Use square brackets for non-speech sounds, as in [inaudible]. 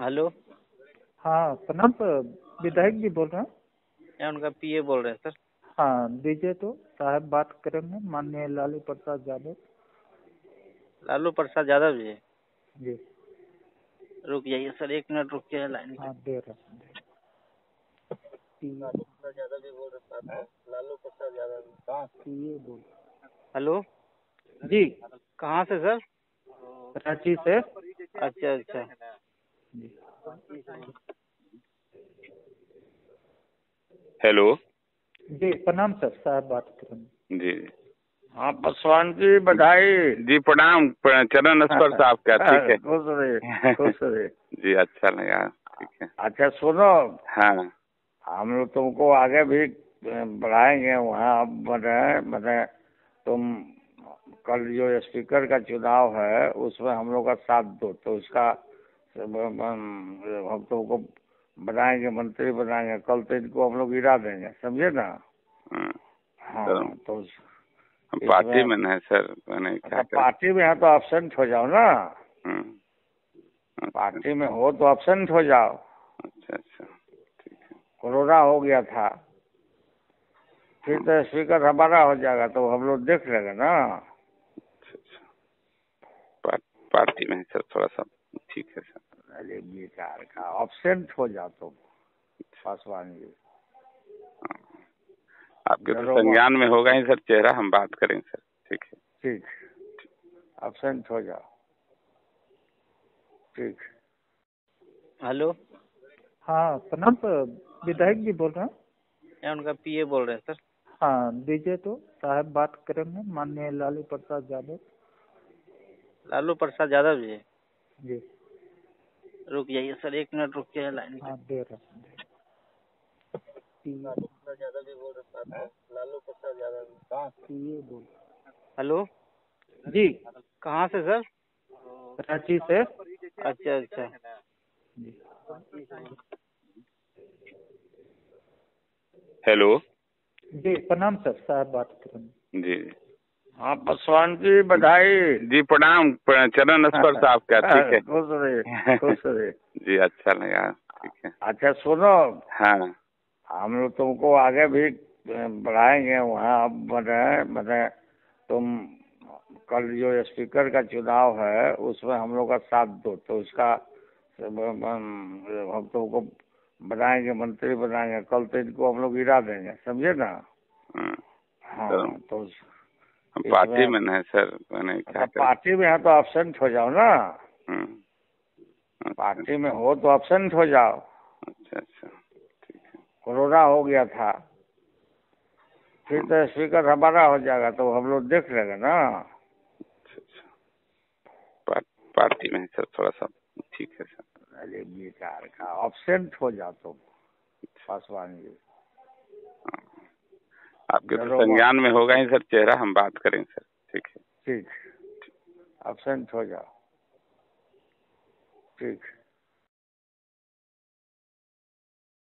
Hello. हाँ प्रणाम विधायक जी बोल रहे हैं। उनका पीए बोल रहे हैं सर। हाँ दीजिए तो साहब बात करेंगे माननीय लालू प्रसाद यादव। लालू प्रसाद यादव जी। जी। रुक जाइए सर एक मिनट रुक जाइए लाइन हाँ दे रहे हैं लालू प्रसाद यादव भी बोल रहे हैं लालू प्रसाद यादव कहाँ ये बोल। हेलो। जी। कहाँ से सर? रांची से। अच्छा अच्छा। जी हेलो। जी प्रणाम सर साहब बात करेंगे जी। हाँ पासवान जी बधाई। जी प्रणाम चरण स्पर्श साहब का ठीक है। खुश रहे खुश रहे [laughs] जी अच्छा लगा ठीक है। अच्छा सुनो। हाँ। हम लोग तुमको आगे भी बढ़ाएँगे वहाँ अब बने बने तुम कल जो स्पीकर का चुनाव है उसमें हम लोग का साथ दो तो उसका हम तुमको बनाएँगे मंत्री बनाएँगे कल तो इनको हम लोग गिरा देंगे समझे ना? हम्म, हाँ तो हम पार्टी में नहीं सर मैंने क्या अच्छा पार्टी में है तो एबसेंट हो जाओ ना। हम्म, अच्छा पार्टी में हो तो एबसेंट हो जाओ। अच्छा अच्छा ठीक है। कोरोना हो गया था। फिर तो स्पीकर हमारा हो जाएगा तो हम लोग देख लेंगे ना। अच्छा अच्छा। पार्टी में सर थोड़ा सा। ठीक है सर। अरे बेकार का एबसेंट हो जाओ तुम पासवान जी आपके तो संज्ञान में होगा ही सर चेहरा हम बात करेंगे सर ठीक है। ठीक। एबसेंट हो जाओ। ठीक। हेलो। हाँ प्रणाम विधायक जी बोल रहे हैं। मैं उनका पीए बोल रहे हैं सर। हाँ दीजिए तो साहब बात करेंगे माननीय लालू प्रसाद यादव। लालू प्रसाद यादव जी। जी। रुक जाइए सर एक मिनट रुक जाइए लाइन हाँ दे रहे हैं रहे हैं। हेलो? जी कहाँ से सर? रांची से। अच्छा अच्छा। जी। हेलो? हाँ, जी प्रणाम सर साहब बात करेंगे जी जी। हाँ पासवान जी बधाई। जी प्रणाम चरण स्पर्श साहब का ठीक है। [laughs] खुश रहे खुश रहे [laughs] जी अच्छा लगा ठीक है। अच्छा सुनो। हाँ। हम लोग तुमको आगे भी बढ़ाएँगे वहाँ अब बने बने तुम कल जो स्पीकर का चुनाव है उसमें हम लोग का साथ दो तो उसका हम तुमको बनाएँगे मंत्री बनाएँगे कल तो इनको हम लोग गिरा देंगे समझे ना? हाँ। चलो। तो हम पार्टी में नहीं सर मैंने क्या अच्छा पार्टी में है तो एबसेंट हो जाओ ना। अच्छा पार्टी में हो तो एबसेंट हो जाओ। अच्छा अच्छा। ठीक है। कोरोना हो गया था। फिर तो स्पीकर हमारा हो जाएगा तो हम लोग देख लेंगे ना। अच्छा अच्छा। पार्टी में सर थोड़ा सा ठीक है सर। अरे बेकार का एबसेंट हो जाओ तुम पासवान जी। हाँ। आपके तो संज्ञान में होगा ही सर चेहरा हम बात करेंगे सर ठीक है? ठीक। एबसेंट हो जाओ। ठीक।